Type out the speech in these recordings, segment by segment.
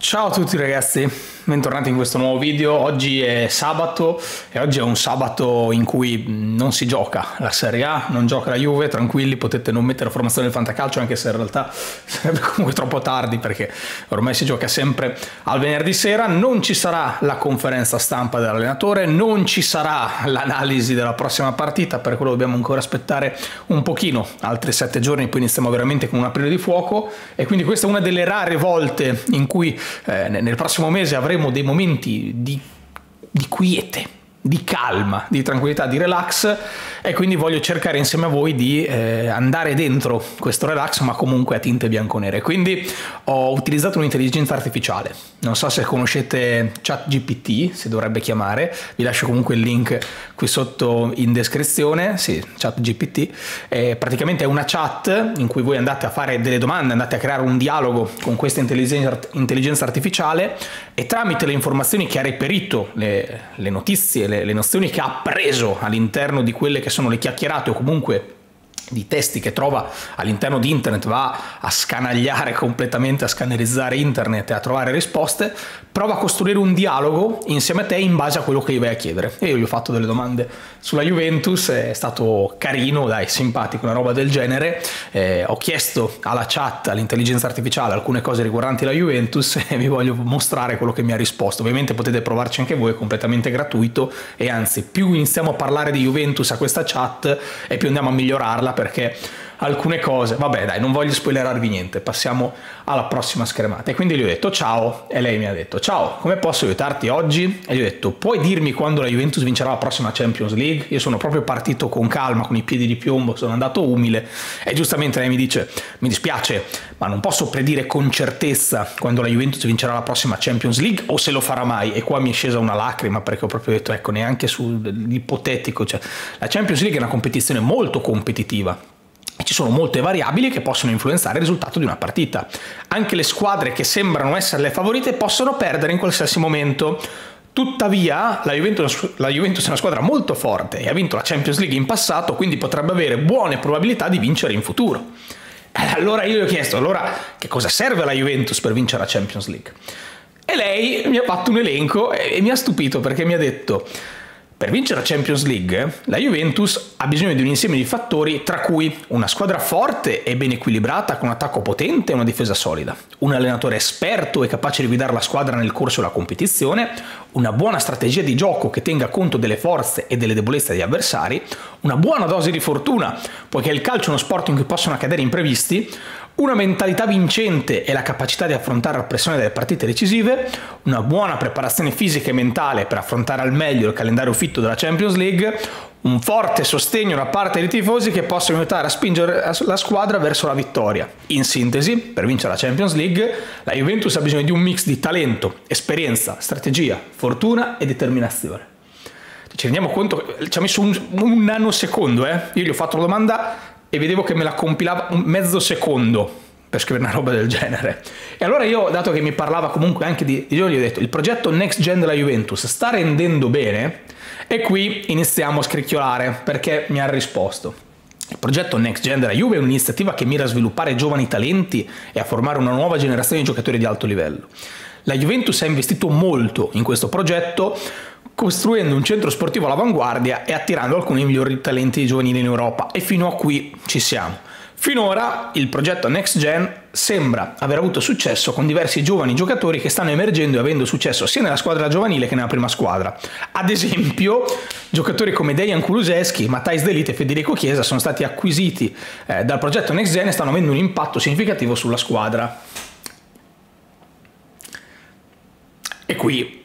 Ciao a tutti ragazzi, bentornati in questo nuovo video. Oggi è sabato e oggi è un sabato in cui non si gioca la Serie A, non gioca la Juve, tranquilli, potete non mettere la formazione del fantacalcio anche se in realtà sarebbe comunque troppo tardi perché ormai si gioca sempre al venerdì sera. Non ci sarà la conferenza stampa dell'allenatore, non ci sarà l'analisi della prossima partita, per quello dobbiamo ancora aspettare un pochino, altri sette giorni, poi iniziamo veramente con un aprire di fuoco e quindi questa è una delle rare volte in cui eh, nel prossimo mese avremo dei momenti di, di quiete di calma, di tranquillità, di relax e quindi voglio cercare insieme a voi di eh, andare dentro questo relax ma comunque a tinte bianco-nere. Quindi ho utilizzato un'intelligenza artificiale, non so se conoscete ChatGPT, si dovrebbe chiamare, vi lascio comunque il link qui sotto in descrizione, sì, ChatGPT, eh, praticamente è una chat in cui voi andate a fare delle domande, andate a creare un dialogo con questa intelligenza artificiale e tramite le informazioni che ha reperito, le, le notizie, le, le nozioni che ha appreso all'interno di quelle che sono le chiacchierate o comunque di testi che trova all'interno di internet va a scanagliare completamente, a scannerizzare internet e a trovare risposte, prova a costruire un dialogo insieme a te in base a quello che gli vai a chiedere. E io gli ho fatto delle domande sulla Juventus, è stato carino, dai, simpatico, una roba del genere. Eh, ho chiesto alla chat, all'intelligenza artificiale, alcune cose riguardanti la Juventus e vi voglio mostrare quello che mi ha risposto. Ovviamente potete provarci anche voi, è completamente gratuito e anzi, più iniziamo a parlare di Juventus a questa chat e più andiamo a migliorarla perché alcune cose, vabbè dai, non voglio spoilerarvi niente, passiamo alla prossima schermata. E quindi gli ho detto ciao e lei mi ha detto ciao, come posso aiutarti oggi? E gli ho detto puoi dirmi quando la Juventus vincerà la prossima Champions League? Io sono proprio partito con calma, con i piedi di piombo, sono andato umile e giustamente lei mi dice mi dispiace, ma non posso predire con certezza quando la Juventus vincerà la prossima Champions League o se lo farà mai. E qua mi è scesa una lacrima perché ho proprio detto ecco neanche sull'ipotetico, cioè la Champions League è una competizione molto competitiva ci sono molte variabili che possono influenzare il risultato di una partita. Anche le squadre che sembrano essere le favorite possono perdere in qualsiasi momento. Tuttavia, la Juventus, la Juventus, è una squadra molto forte e ha vinto la Champions League in passato, quindi potrebbe avere buone probabilità di vincere in futuro. Allora io gli ho chiesto, allora che cosa serve alla Juventus per vincere la Champions League? E lei mi ha fatto un elenco e mi ha stupito perché mi ha detto per vincere la Champions League, la Juventus ha bisogno di un insieme di fattori tra cui una squadra forte e ben equilibrata con un attacco potente e una difesa solida, un allenatore esperto e capace di guidare la squadra nel corso della competizione, una buona strategia di gioco che tenga conto delle forze e delle debolezze degli avversari, una buona dose di fortuna, poiché il calcio è uno sport in cui possono accadere imprevisti, una mentalità vincente e la capacità di affrontare la pressione delle partite decisive, una buona preparazione fisica e mentale per affrontare al meglio il calendario fitto della Champions League, un forte sostegno da parte dei tifosi che possono aiutare a spingere la squadra verso la vittoria. In sintesi, per vincere la Champions League, la Juventus ha bisogno di un mix di talento, esperienza, strategia, fortuna e determinazione. Ci rendiamo conto, ci ha messo un, un nanosecondo, eh? Io gli ho fatto la domanda e vedevo che me la compilava un mezzo secondo per scrivere una roba del genere. E allora io, dato che mi parlava comunque anche di, io gli ho detto, il progetto Next Gen della Juventus sta rendendo bene e qui iniziamo a scricchiolare perché mi ha risposto. Il progetto Next Gen della Juve è un'iniziativa che mira a sviluppare giovani talenti e a formare una nuova generazione di giocatori di alto livello. La Juventus ha investito molto in questo progetto costruendo un centro sportivo all'avanguardia e attirando alcuni migliori talenti giovanili in Europa e fino a qui ci siamo. Finora il progetto Next Gen sembra aver avuto successo con diversi giovani giocatori che stanno emergendo e avendo successo sia nella squadra giovanile che nella prima squadra. Ad esempio, giocatori come Dejan Kuluseschi, Matthijs Delite e Federico Chiesa sono stati acquisiti eh, dal progetto Next Gen e stanno avendo un impatto significativo sulla squadra. E qui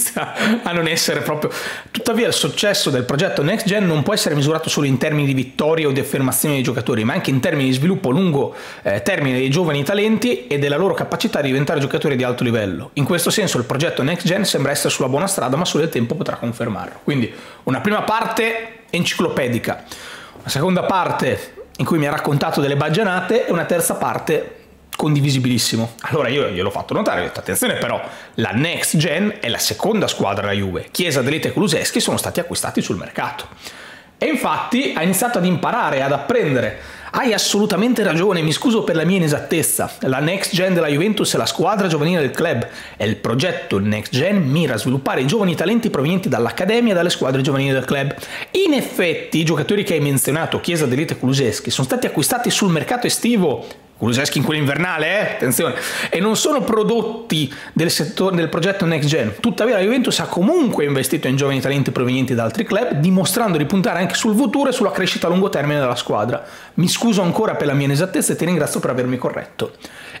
inizia a non essere proprio. Tuttavia, il successo del progetto Next Gen non può essere misurato solo in termini di vittorie o di affermazioni dei giocatori, ma anche in termini di sviluppo a lungo eh, termine dei giovani talenti e della loro capacità di diventare giocatori di alto livello. In questo senso, il progetto Next Gen sembra essere sulla buona strada, ma solo il tempo potrà confermarlo. Quindi, una prima parte enciclopedica, una seconda parte in cui mi ha raccontato delle baggianate e una terza parte condivisibilissimo. Allora io gliel'ho fatto notare, ho detto attenzione però, la Next Gen è la seconda squadra della Juve, Chiesa, Delete e Kuluseschi sono stati acquistati sul mercato. E infatti ha iniziato ad imparare, ad apprendere Hai assolutamente ragione, mi scuso per la mia inesattezza. La next gen della Juventus è la squadra giovanile del club e il progetto next gen mira a sviluppare i giovani talenti provenienti dall'accademia e dalle squadre giovanili del club. In effetti, i giocatori che hai menzionato, Chiesa, Delite e Kuluseschi, sono stati acquistati sul mercato estivo Kuluseschi in quello invernale, eh? attenzione, e non sono prodotti del, settore, del progetto Next Gen. Tuttavia la Juventus ha comunque investito in giovani talenti provenienti da altri club, dimostrando di puntare anche sul futuro e sulla crescita a lungo termine della squadra. Mi scuso ancora per la mia inesattezza e ti ringrazio per avermi corretto.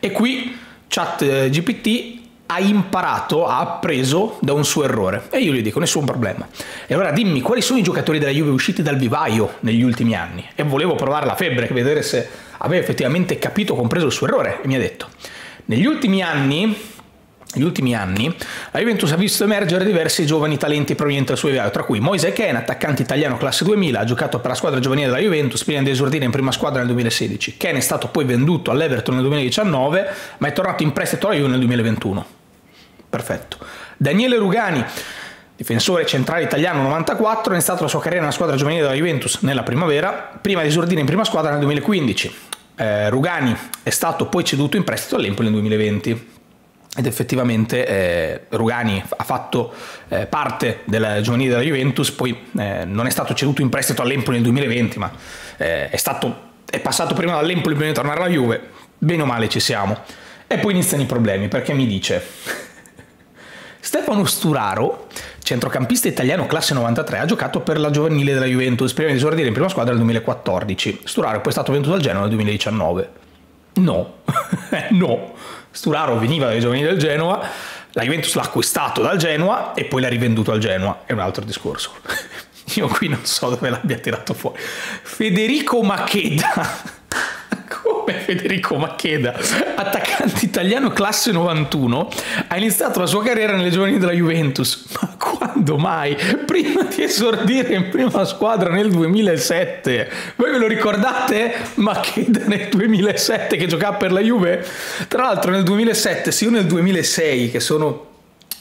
E qui chat eh, GPT ha imparato, ha appreso da un suo errore. E io gli dico, nessun problema. E allora dimmi, quali sono i giocatori della Juve usciti dal vivaio negli ultimi anni? E volevo provare la febbre, vedere se aveva effettivamente capito, compreso il suo errore. E mi ha detto, negli ultimi anni negli ultimi anni la Juventus ha visto emergere diversi giovani talenti provenienti dal suo vivaio, tra cui Moise Ken, attaccante italiano classe 2000, ha giocato per la squadra giovanile della Juventus prima di esordire in prima squadra nel 2016. Ken è stato poi venduto all'Everton nel 2019, ma è tornato in prestito alla Juve nel 2021. Perfetto. Daniele Rugani, difensore centrale italiano 94, ha iniziato la sua carriera nella squadra giovanile della Juventus nella primavera, prima di esordire in prima squadra nel 2015. Eh, Rugani è stato poi ceduto in prestito all'Empoli nel 2020 ed effettivamente eh, Rugani ha fatto eh, parte del giovanile della Juventus, poi eh, non è stato ceduto in prestito all'Empoli nel 2020, ma eh, è, stato, è passato prima dall'Empoli prima di tornare alla Juve, bene o male ci siamo. E poi iniziano i problemi, perché mi dice Stefano Sturaro, centrocampista italiano classe 93, ha giocato per la giovanile della Juventus prima di esordire in prima squadra nel 2014. Sturaro è poi stato venduto al Genoa nel 2019. No, no. Sturaro veniva dai giovanili del Genoa, la Juventus l'ha acquistato dal Genoa e poi l'ha rivenduto al Genoa. È un altro discorso. Io qui non so dove l'abbia tirato fuori. Federico Macheda come Federico Maccheda, attaccante italiano classe 91, ha iniziato la sua carriera nelle giovani della Juventus. Ma quando mai? Prima di esordire in prima squadra nel 2007. Voi ve lo ricordate? Maccheda nel 2007 che giocava per la Juve? Tra l'altro nel 2007, se io nel 2006, che sono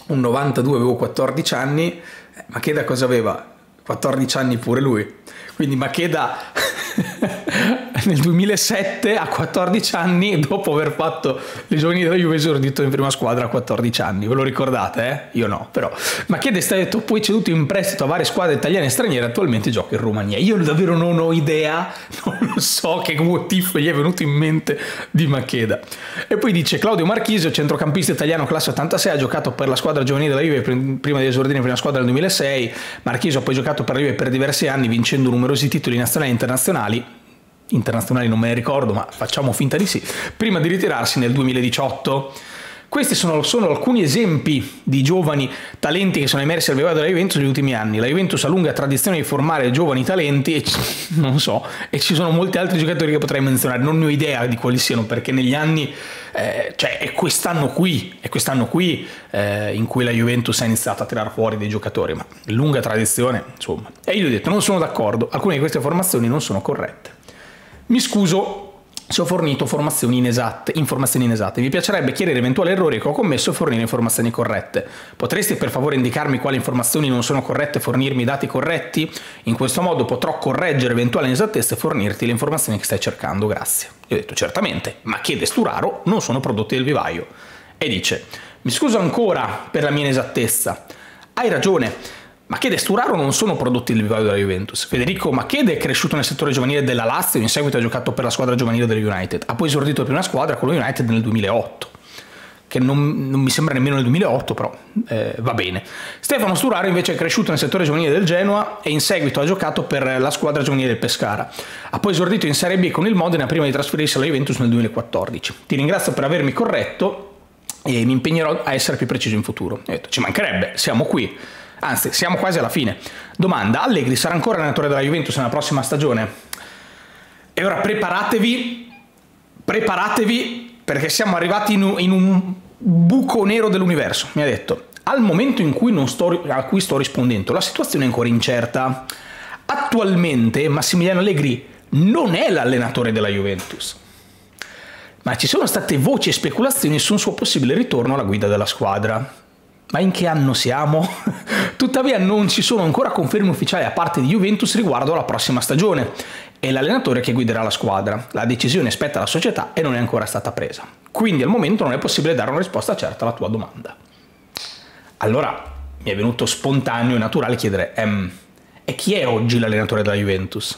un 92, avevo 14 anni, eh, Maccheda cosa aveva? 14 anni pure lui. Quindi Maccheda nel 2007 a 14 anni dopo aver fatto le giovani della Juve esordito in prima squadra a 14 anni. Ve lo ricordate? Eh? io no però. Ma che è stato poi ceduto in prestito a varie squadre italiane e straniere attualmente gioca in Romania. Io davvero non ho idea non so che motivo gli è venuto in mente di Macheda. E poi dice Claudio Marchisio centrocampista italiano classe 86 ha giocato per la squadra giovanile della Juve prima di esordire in prima squadra nel 2006 Marchisio ha poi giocato per la Juve per diversi anni vincendo numerosi titoli nazionali e internazionali internazionali non me ne ricordo, ma facciamo finta di sì, prima di ritirarsi nel 2018. Questi sono, sono, alcuni esempi di giovani talenti che sono emersi al vivaio della Juventus negli ultimi anni. La Juventus ha lunga tradizione di formare giovani talenti e non so, e ci sono molti altri giocatori che potrei menzionare, non ne ho idea di quali siano perché negli anni, eh, cioè è quest'anno qui, è quest'anno qui eh, in cui la Juventus ha iniziato a tirare fuori dei giocatori, ma lunga tradizione, insomma. E io ho detto, non sono d'accordo, alcune di queste formazioni non sono corrette. Mi scuso se ho fornito informazioni inesatte, informazioni inesatte. Mi piacerebbe chiarire eventuali errori che ho commesso e fornire informazioni corrette. Potresti per favore indicarmi quali informazioni non sono corrette e fornirmi i dati corretti? In questo modo potrò correggere eventuali inesattezze e fornirti le informazioni che stai cercando. Grazie. Io ho detto certamente, ma chiede Sturaro non sono prodotti del vivaio. E dice, mi scuso ancora per la mia inesattezza. Hai ragione. Machede e Sturaro non sono prodotti del vivaio della Juventus. Federico Machede è cresciuto nel settore giovanile della Lazio, in seguito ha giocato per la squadra giovanile del United. Ha poi esordito per una squadra con lo United nel 2008 che non, non, mi sembra nemmeno nel 2008, però eh, va bene. Stefano Sturaro invece è cresciuto nel settore giovanile del Genoa e in seguito ha giocato per la squadra giovanile del Pescara. Ha poi esordito in Serie B con il Modena prima di trasferirsi alla Juventus nel 2014. Ti ringrazio per avermi corretto e mi impegnerò a essere più preciso in futuro. Ci mancherebbe, siamo qui. Anzi, siamo quasi alla fine. Domanda, Allegri sarà ancora allenatore della Juventus nella prossima stagione? E ora preparatevi, preparatevi perché siamo arrivati in un, in un buco nero dell'universo, mi ha detto. Al momento in cui sto, a cui sto rispondendo, la situazione è ancora incerta. Attualmente Massimiliano Allegri non è l'allenatore della Juventus, ma ci sono state voci e speculazioni su un suo possibile ritorno alla guida della squadra. Ma in che anno siamo? Tuttavia non ci sono ancora conferme ufficiali da parte di Juventus riguardo alla prossima stagione e l'allenatore che guiderà la squadra. La decisione spetta alla società e non è ancora stata presa. Quindi al momento non è possibile dare una risposta certa alla tua domanda. Allora mi è venuto spontaneo e naturale chiedere, ehm, e chi è oggi l'allenatore della Juventus?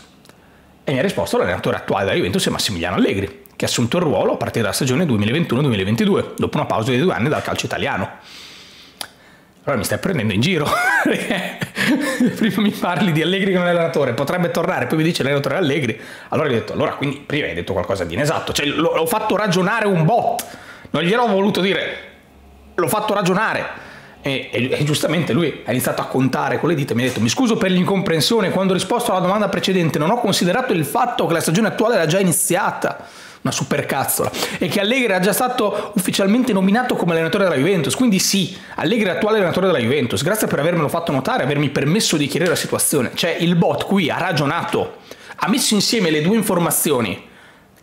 E mi ha risposto l'allenatore attuale della Juventus è Massimiliano Allegri, che ha assunto il ruolo a partire dalla stagione 2021-2022, dopo una pausa di due anni dal calcio italiano. Allora mi stai prendendo in giro. prima mi parli di Allegri che non è allenatore, potrebbe tornare, poi mi dice l'allenatore Allegri. Allora gli ho detto, allora quindi prima hai detto qualcosa di inesatto, cioè l'ho fatto ragionare un bot, non gliel'ho voluto dire, l'ho fatto ragionare. E, e, e, giustamente lui ha iniziato a contare con le dita e mi ha detto mi scuso per l'incomprensione quando ho risposto alla domanda precedente non ho considerato il fatto che la stagione attuale era già iniziata una supercazzola. E che Allegri era già stato ufficialmente nominato come allenatore della Juventus. Quindi sì, Allegri è attuale allenatore della Juventus. Grazie per avermelo fatto notare avermi permesso di chiarire la situazione. Cioè il bot qui ha ragionato ha messo insieme le due informazioni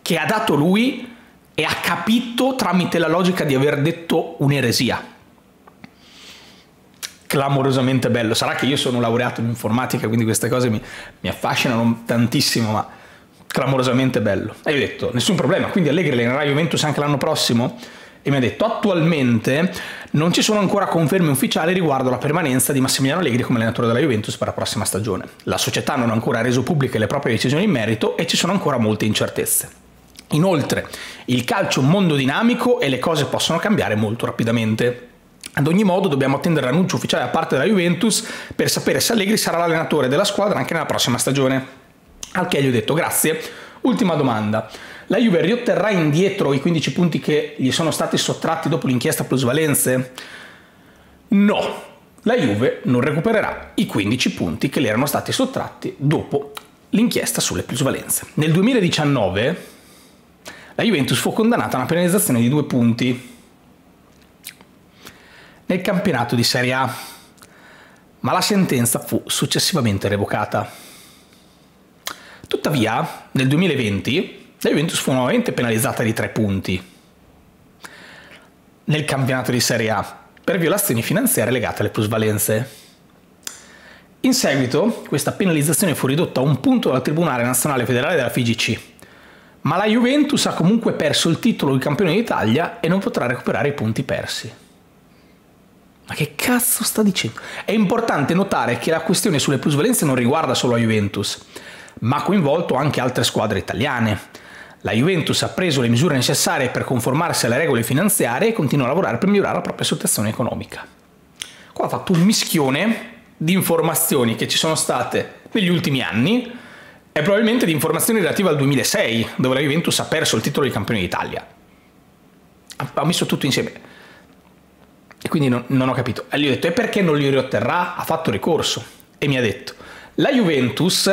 che ha dato lui e ha capito tramite la logica di aver detto un'eresia. Clamorosamente bello. Sarà che io sono laureato in informatica, quindi queste cose mi, mi affascinano tantissimo, ma clamorosamente bello. E io ho detto, nessun problema, quindi Allegri allenerà Juventus anche l'anno prossimo? E mi ha detto, attualmente non ci sono ancora conferme ufficiali riguardo alla permanenza di Massimiliano Allegri come allenatore della Juventus per la prossima stagione. La società non ha ancora reso pubbliche le proprie decisioni in merito e ci sono ancora molte incertezze. Inoltre, il calcio è un mondo dinamico e le cose possono cambiare molto rapidamente. Ad ogni modo dobbiamo attendere l'annuncio ufficiale da parte della Juventus per sapere se Allegri sarà l'allenatore della squadra anche nella prossima stagione. Al che gli ho detto grazie. Ultima domanda. La Juve riotterrà indietro i 15 punti che gli sono stati sottratti dopo l'inchiesta plusvalenze? No, la Juve non recupererà i 15 punti che le erano stati sottratti dopo l'inchiesta sulle plusvalenze. Nel 2019 la Juventus fu condannata a una penalizzazione di due punti nel campionato di Serie A, ma la sentenza fu successivamente revocata. Tuttavia, nel 2020, la Juventus fu nuovamente penalizzata di tre punti nel campionato di Serie A per violazioni finanziarie legate alle plusvalenze. In seguito, questa penalizzazione fu ridotta a un punto dal Tribunale Nazionale Federale della FIGC, ma la Juventus ha comunque perso il titolo di campione d'Italia e non potrà recuperare i punti persi. Ma che cazzo sta dicendo? È importante notare che la questione sulle plusvalenze non riguarda solo la Juventus, ma ha coinvolto anche altre squadre italiane. La Juventus ha preso le misure necessarie per conformarsi alle regole finanziarie e continua a lavorare per migliorare la propria situazione economica. Qua ha fatto un mischione di informazioni che ci sono state negli ultimi anni e probabilmente di informazioni relative al 2006, dove la Juventus ha perso il titolo di campione d'Italia. Ha messo tutto insieme. E quindi non, non ho capito. E gli ho detto, e perché non li riotterrà? Ha fatto ricorso. E mi ha detto, la Juventus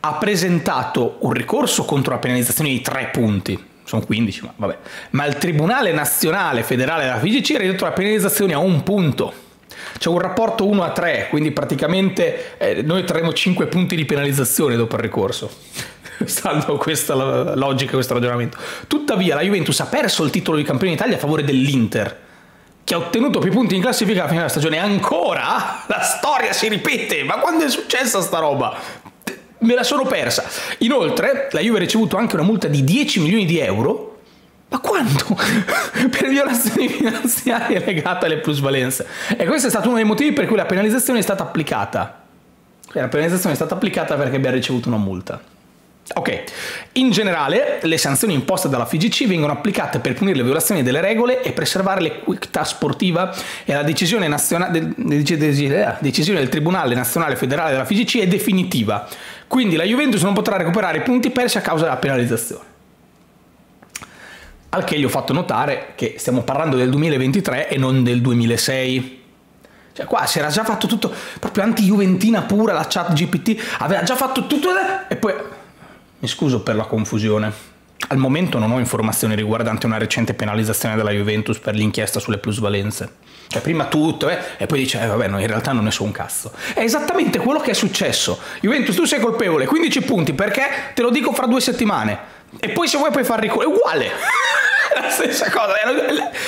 ha presentato un ricorso contro la penalizzazione di tre punti. Sono 15, ma vabbè. Ma il Tribunale Nazionale Federale della FIGC ha ridotto la penalizzazione a un punto. C'è un rapporto 1 a 3, quindi praticamente eh, noi trarremo 5 punti di penalizzazione dopo il ricorso. Stando questa logica, questo ragionamento. Tuttavia la Juventus ha perso il titolo di campione d'Italia a favore dell'Inter che ha ottenuto più punti in classifica alla fine della stagione. Ancora? La storia si ripete. Ma quando è successa sta roba? Me la sono persa. Inoltre, la Juve ha ricevuto anche una multa di 10 milioni di euro. Ma quanto? per violazioni finanziarie legate alle plusvalenze. E questo è stato uno dei motivi per cui la penalizzazione è stata applicata. La penalizzazione è stata applicata perché abbiamo ricevuto una multa. Ok, in generale le sanzioni imposte dalla FIGC vengono applicate per punire le violazioni delle regole e preservare l'equità sportiva e la decisione, nazionale, eh, decisione del Tribunale Nazionale Federale della FIGC è definitiva, quindi la Juventus non potrà recuperare i punti persi a causa della penalizzazione. Al che gli ho fatto notare che stiamo parlando del 2023 e non del 2006. Cioè qua si era già fatto tutto, proprio anti-juventina pura, la chat GPT, aveva già fatto tutto e poi mi scuso per la confusione. Al momento non ho informazioni riguardanti una recente penalizzazione della Juventus per l'inchiesta sulle plusvalenze. Cioè, prima tutto, eh, e poi dice, eh, vabbè, no, in realtà non ne so un cazzo. È esattamente quello che è successo. Juventus, tu sei colpevole, 15 punti, perché? Te lo dico fra due settimane. E poi se vuoi puoi far ricorso, è uguale. la stessa cosa,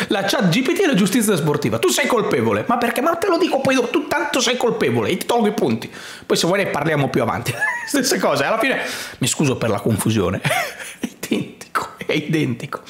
la, chat GPT e la giustizia sportiva. Tu sei colpevole, ma perché? Ma te lo dico poi, tu tanto sei colpevole e ti tolgo i punti. Poi se vuoi ne parliamo più avanti. Stesse cose, alla fine mi scuso per la confusione. È identico.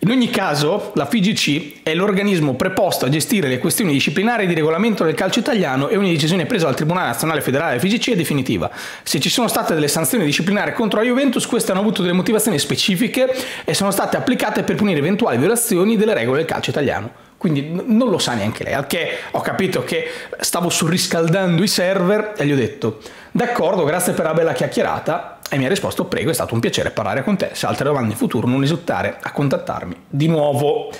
In ogni caso, la FIGC è l'organismo preposto a gestire le questioni disciplinari di regolamento del calcio italiano e ogni decisione presa dal Tribunale Nazionale Federale FIGC è definitiva. Se ci sono state delle sanzioni disciplinari contro la Juventus, queste hanno avuto delle motivazioni specifiche e sono state applicate per punire eventuali violazioni delle regole del calcio italiano. Quindi non lo sa neanche lei, al che ho capito che stavo surriscaldando i server e gli ho detto d'accordo, grazie per la bella chiacchierata, e mi ha risposto, prego, è stato un piacere parlare con te, se altre domande in futuro non esitare a contattarmi di nuovo.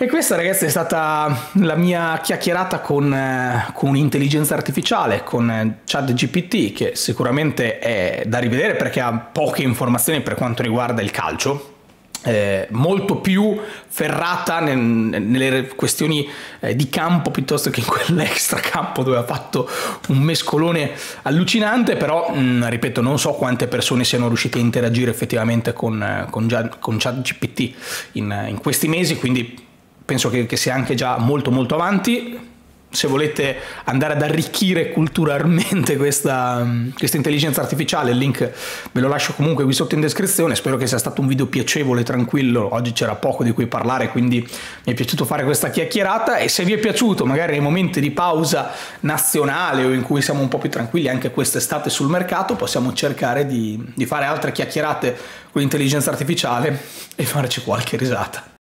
E questa ragazzi è stata la mia chiacchierata con, eh, con un'intelligenza artificiale, con eh, ChatGPT, che sicuramente è da rivedere perché ha poche informazioni per quanto riguarda il calcio, eh, molto più ferrata nel, nelle questioni eh, di campo piuttosto che in quell'extra campo dove ha fatto un mescolone allucinante però mh, mm, ripeto non so quante persone siano riuscite a interagire effettivamente con, eh, con, con ChatGPT in, in, questi mesi quindi penso che, che sia anche già molto molto avanti se volete andare ad arricchire culturalmente questa, questa, intelligenza artificiale, il link ve lo lascio comunque qui sotto in descrizione. Spero che sia stato un video piacevole, tranquillo. Oggi c'era poco di cui parlare, quindi mi è piaciuto fare questa chiacchierata. E se vi è piaciuto, magari nei momenti di pausa nazionale o in cui siamo un po' più tranquilli anche quest'estate sul mercato, possiamo cercare di, di fare altre chiacchierate con l'intelligenza artificiale e farci qualche risata.